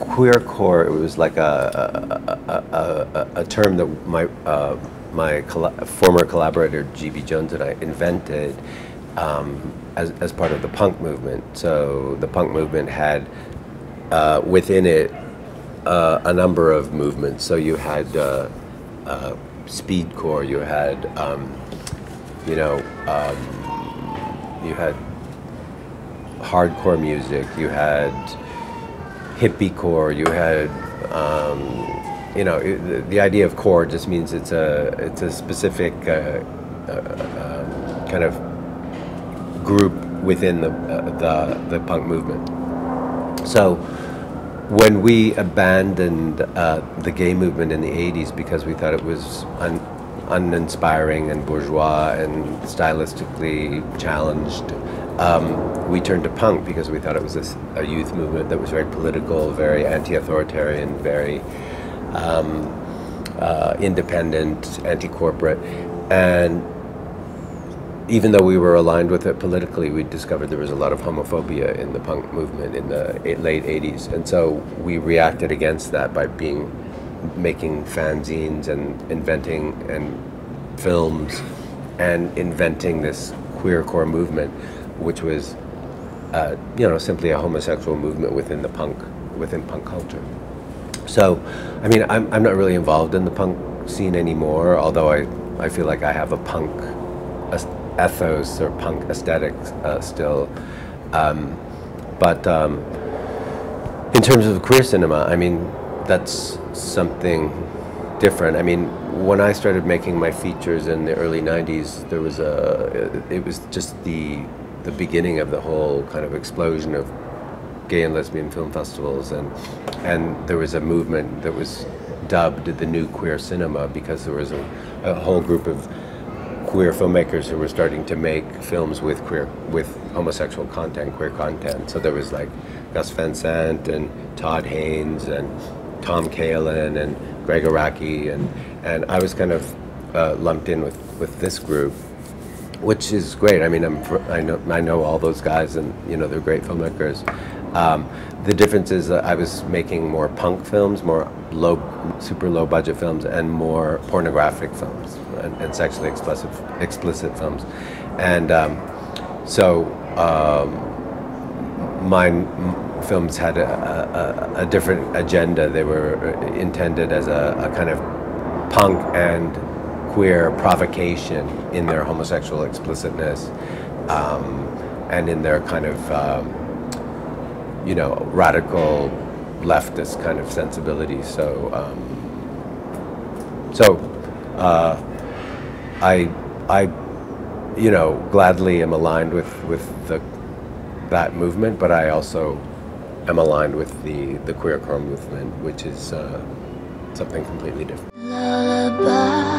queercore, it was like a, a, a, a term that my, uh, my former collaborator, G.B. Jones, and I invented um, as, as part of the punk movement. So the punk movement had uh, within it uh, a number of movements. So you had uh, uh speedcore, you had, um, you know, um, you had hardcore music, you had hippie core, you had, um, you know, the, the, idea of core just means it's a it's a specific uh, uh, um, kind of group within the uh, the the punk movement. So when we abandoned uh, the gay movement in the 80s because we thought it was un uninspiring and bourgeois and stylistically challenged, um, we turned to punk because we thought it was a, a youth movement that was very political, very anti-authoritarian, very um, uh, independent, anti-corporate, and even though we were aligned with it politically, we discovered there was a lot of homophobia in the punk movement in the late 80s. And so we reacted against that by being making fanzines and inventing and films and inventing this queercore movement, which was, uh, you know, simply a homosexual movement within the punk, within punk culture. So, I mean, I'm, I'm not really involved in the punk scene anymore, although I, I feel like I have a punk ethos or punk aesthetics uh, still. Um, but um, in terms of queer cinema, I mean, that's something different. I mean, when I started making my features in the early '90s, there was a. It was just the the beginning of the whole kind of explosion of gay and lesbian film festivals, and and there was a movement that was dubbed the new queer cinema because there was a, a whole group of queer filmmakers who were starting to make films with queer with homosexual content, queer content. So there was like Gus Van Sant and Todd Haynes and Tom Kalin and Gregg Araki and and I was kind of uh, lumped in with with this group, which is great. I mean, I'm I know I know all those guys and you know they're great filmmakers. Um, the difference is that I was making more punk films, more low, super low budget films, and more pornographic films and, and sexually explicit, explicit films. And um, so um, my films had a, a, a, different agenda. They were intended as a, a kind of punk and queer provocation in their homosexual explicitness um, and in their kind of um, you know, radical leftist kind of sensibility. So, um, so uh, I, I, you know, gladly am aligned with with the that movement, but I also am aligned with the the queercore movement, which is uh, something completely different. Lullaby